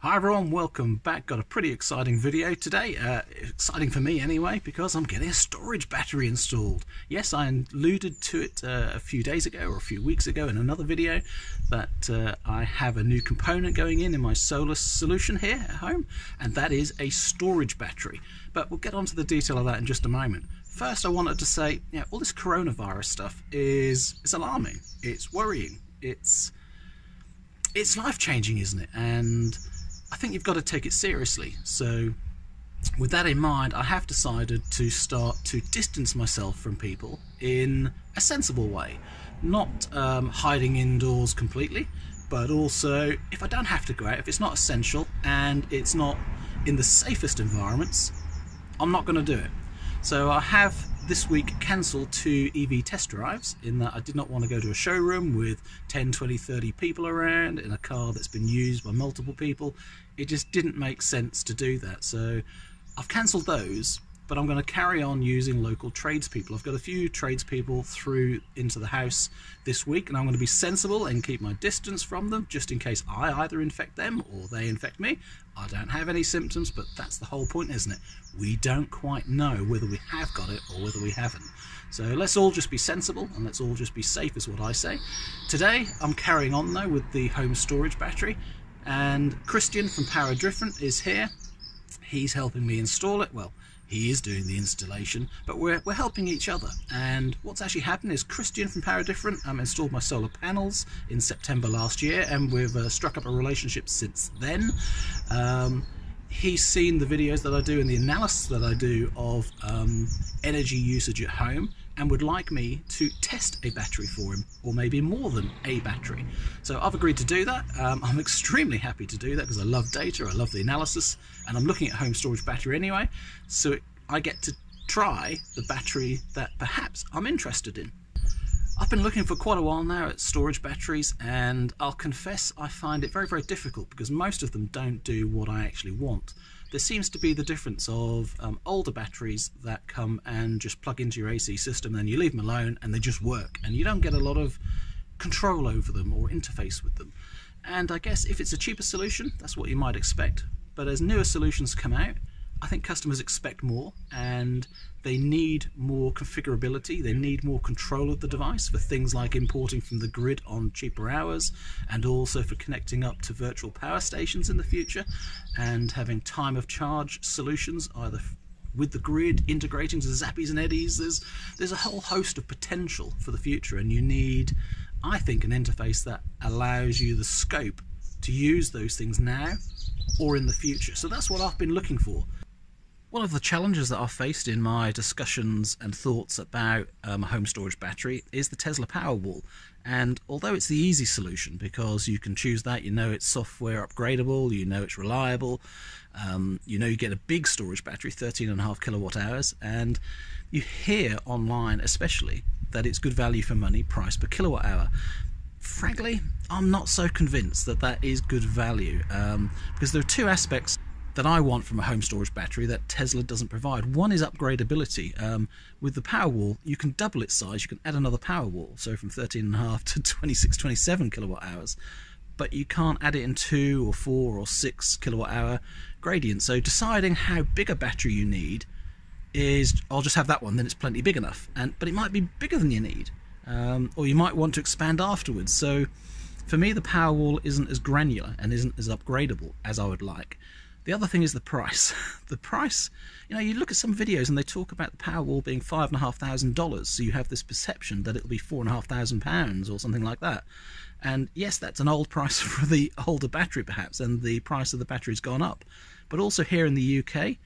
Hi everyone, welcome back. Got a pretty exciting video today. Uh, exciting for me anyway, because I'm getting a storage battery installed. Yes, I alluded to it uh, a few days ago or a few weeks ago in another video that uh, I have a new component going in in my solar solution here at home, and that is a storage battery. But we'll get onto the detail of that in just a moment. First, I wanted to say, yeah, all this coronavirus stuff is, is alarming. It's worrying. It's it's life changing, isn't it? And I think you've got to take it seriously. So, with that in mind, I have decided to start to distance myself from people in a sensible way. Not um, hiding indoors completely, but also if I don't have to go out, if it's not essential and it's not in the safest environments, I'm not going to do it. So I have this week cancelled two EV test drives in that I did not want to go to a showroom with 10, 20, 30 people around in a car that's been used by multiple people. It just didn't make sense to do that. So I've cancelled those but I'm going to carry on using local tradespeople. I've got a few tradespeople through into the house this week, and I'm going to be sensible and keep my distance from them just in case I either infect them or they infect me. I don't have any symptoms, but that's the whole point, isn't it? We don't quite know whether we have got it or whether we haven't. So let's all just be sensible and let's all just be safe, is what I say. Today, I'm carrying on though with the home storage battery, and Christian from Power Different is here. He's helping me install it. Well, he is doing the installation, but we're, we're helping each other. And what's actually happened is Christian from Power Different um, installed my solar panels in September last year, and we've uh, struck up a relationship since then. Um, he's seen the videos that I do and the analysis that I do of um, energy usage at home and would like me to test a battery for him, or maybe more than a battery. So I've agreed to do that. Um, I'm extremely happy to do that because I love data, I love the analysis, and I'm looking at home storage battery anyway, so I get to try the battery that perhaps I'm interested in. I've been looking for quite a while now at storage batteries and I'll confess I find it very very difficult because most of them don't do what I actually want there seems to be the difference of um, older batteries that come and just plug into your AC system, then you leave them alone and they just work, and you don't get a lot of control over them or interface with them. And I guess if it's a cheaper solution, that's what you might expect. But as newer solutions come out, I think customers expect more and they need more configurability, they need more control of the device for things like importing from the grid on cheaper hours and also for connecting up to virtual power stations in the future and having time of charge solutions either with the grid integrating to zappis and eddis. There's there's a whole host of potential for the future and you need I think an interface that allows you the scope to use those things now or in the future. So that's what I've been looking for one of the challenges that I've faced in my discussions and thoughts about um, a home storage battery is the Tesla Powerwall. And although it's the easy solution because you can choose that, you know it's software upgradable, you know it's reliable, um, you know you get a big storage battery, 13.5 kilowatt hours, and you hear online especially that it's good value for money, price per kilowatt hour frankly, I'm not so convinced that that is good value um, because there are two aspects that I want from a home storage battery that Tesla doesn't provide. One is upgradability. Um, with the Powerwall, you can double its size. You can add another Powerwall, so from 13.5 to 26, 27 kilowatt hours. But you can't add it in two or four or six kilowatt hour gradients. So deciding how big a battery you need is, I'll just have that one. Then it's plenty big enough. And but it might be bigger than you need, um, or you might want to expand afterwards. So for me, the Powerwall isn't as granular and isn't as upgradable as I would like. The other thing is the price. the price, you know, you look at some videos and they talk about the Powerwall being five and a half thousand dollars, so you have this perception that it'll be four and a half thousand pounds or something like that. And yes, that's an old price for the older battery perhaps, and the price of the battery's gone up. But also here in the UK,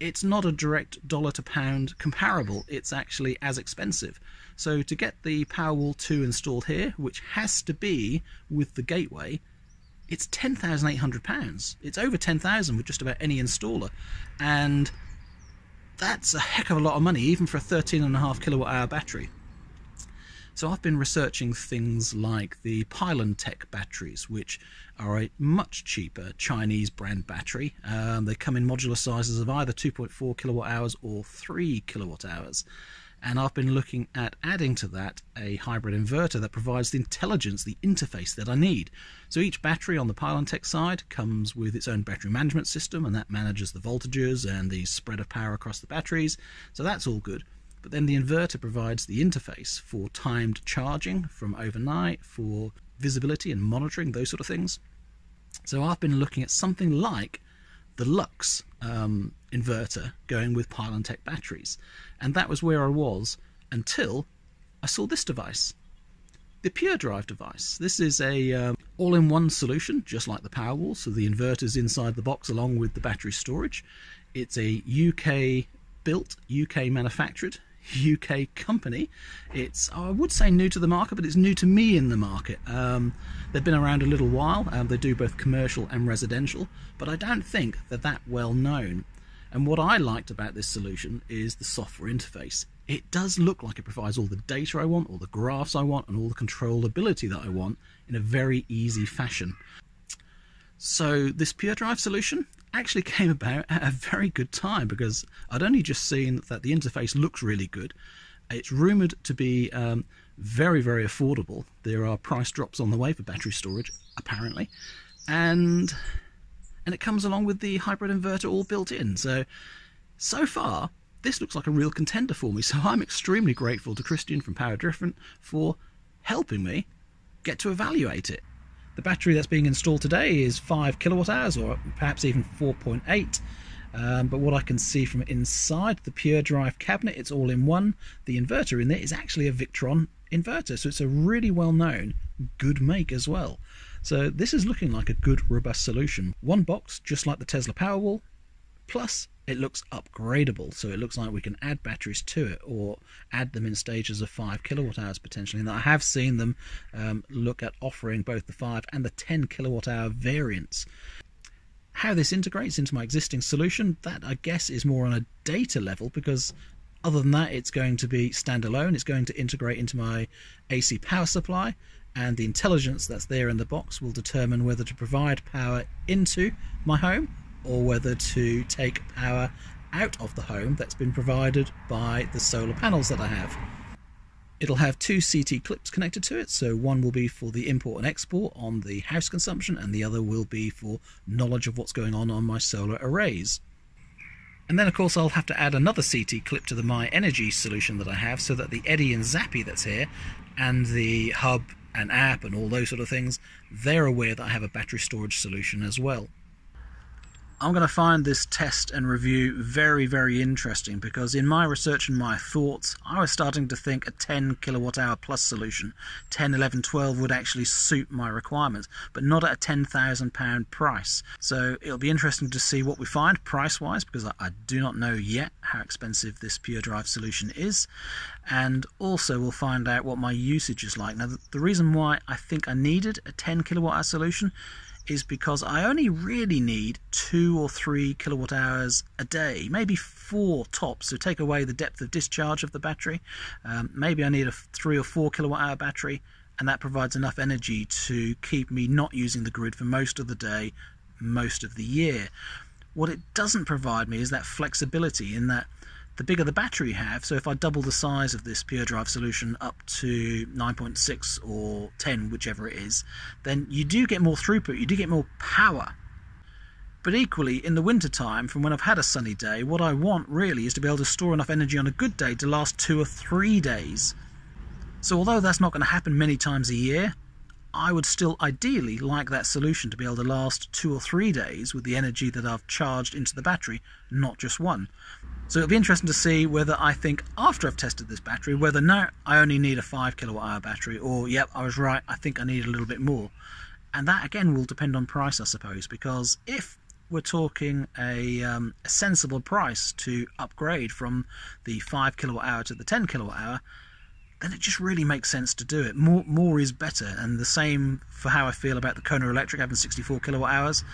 it's not a direct dollar to pound comparable. It's actually as expensive. So to get the Powerwall 2 installed here, which has to be with the gateway, it's £10,800. It's over 10000 with just about any installer. And that's a heck of a lot of money, even for a 13.5 kilowatt hour battery. So I've been researching things like the Pylon-Tech batteries, which are a much cheaper Chinese brand battery. Um, they come in modular sizes of either 2.4 kilowatt hours or 3 kilowatt hours And I've been looking at adding to that a hybrid inverter that provides the intelligence, the interface that I need. So each battery on the Pylontech side comes with its own battery management system, and that manages the voltages and the spread of power across the batteries. So that's all good. But then the inverter provides the interface for timed charging from overnight, for visibility and monitoring, those sort of things. So I've been looking at something like the Lux um, inverter going with Pylontech batteries. And that was where I was until I saw this device. The Pure Drive device. This is a um, all-in-one solution, just like the Powerwall. So the inverter's inside the box along with the battery storage. It's a UK built, UK manufactured UK company. It's, I would say, new to the market, but it's new to me in the market. Um, they've been around a little while. Um, they do both commercial and residential, but I don't think they're that well known. And what I liked about this solution is the software interface. It does look like it provides all the data I want, all the graphs I want, and all the controllability that I want in a very easy fashion. So this Pure Drive solution, actually came about at a very good time because I'd only just seen that the interface looks really good. It's rumoured to be um, very, very affordable. There are price drops on the way for battery storage, apparently, and and it comes along with the hybrid inverter all built in. So, so far, this looks like a real contender for me. So I'm extremely grateful to Christian from Power Different for helping me get to evaluate it. The battery that's being installed today is 5 kilowatt hours or perhaps even 4.8. Um, but what I can see from inside the Pure Drive cabinet, it's all in one. The inverter in there is actually a Victron inverter, so it's a really well known, good make as well. So this is looking like a good, robust solution. One box, just like the Tesla Powerwall, plus it looks upgradable. So it looks like we can add batteries to it or add them in stages of 5 kilowatt hours potentially. And I have seen them um, look at offering both the 5 and the 10 kilowatt hour variants. How this integrates into my existing solution that I guess is more on a data level because other than that it's going to be standalone. It's going to integrate into my AC power supply and the intelligence that's there in the box will determine whether to provide power into my home or whether to take power out of the home that's been provided by the solar panels that I have. It'll have two CT clips connected to it, so one will be for the import and export on the house consumption, and the other will be for knowledge of what's going on on my solar arrays. And then, of course, I'll have to add another CT clip to the myenergi solution that I have, so that the eddi and zappi that's here, and the hub and app and all those sort of things, they're aware that I have a battery storage solution as well. I'm going to find this test and review very, very interesting because in my research and my thoughts, I was starting to think a 10 kilowatt hour plus solution, 10, 11, 12 would actually suit my requirements, but not at a £10,000 price. So it'll be interesting to see what we find price wise because I, I do not know yet how expensive this Pure Drive solution is. And also, we'll find out what my usage is like. Now, the, the reason why I think I needed a 10 kilowatt hour solution is because I only really need two or three kilowatt hours a day, maybe four tops to take away the depth of discharge of the battery. Um, maybe I need a three or four kilowatt hour battery, and that provides enough energy to keep me not using the grid for most of the day, most of the year. What it doesn't provide me is that flexibility in that the bigger the battery you have, so if I double the size of this Pure Drive solution up to 9.6 or 10, whichever it is, then you do get more throughput, you do get more power. But equally, in the winter time, from when I've had a sunny day, what I want really is to be able to store enough energy on a good day to last two or three days. So although that's not going to happen many times a year, I would still ideally like that solution to be able to last two or three days with the energy that I've charged into the battery, not just one. So it'll be interesting to see whether I think after I've tested this battery, whether no, I only need a 5 kilowatt hour battery, or yep, I was right, I think I need a little bit more. And that again will depend on price, I suppose, because if we're talking a, um, a sensible price to upgrade from the 5 kilowatt hour to the 10 kilowatt hour, then it just really makes sense to do it. More more is better, and the same for how I feel about the Kona Electric having 64 kilowatt hours.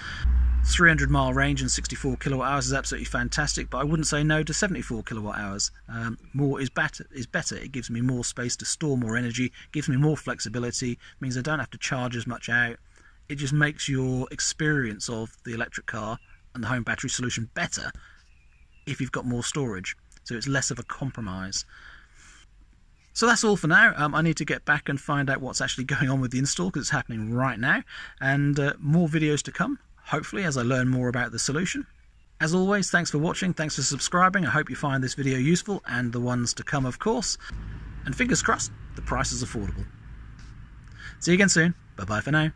300 mile range and 64 kilowatt hours is absolutely fantastic, but I wouldn't say no to 74 kilowatt hours. Um, more is better. Is better. It gives me more space to store more energy, gives me more flexibility, means I don't have to charge as much out. It just makes your experience of the electric car and the home battery solution better if you've got more storage. So it's less of a compromise. So that's all for now. Um, I need to get back and find out what's actually going on with the install because it's happening right now, and uh, more videos to come, hopefully, as I learn more about the solution. As always, thanks for watching, thanks for subscribing. I hope you find this video useful, and the ones to come, of course. And fingers crossed, the price is affordable. See you again soon. Bye bye for now.